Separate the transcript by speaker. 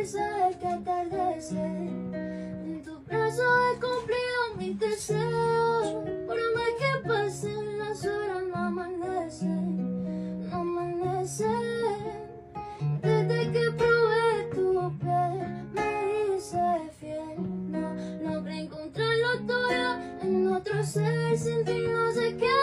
Speaker 1: fuerza este atardecer. En tu brazo he cumplido mis deseos. Por más que pasen las horas, no amanecen, no amanecen. Desde que probé tu piel, me hice fiel. No logré encontrar lo tuyo en otro ser, sin ti no sé qué.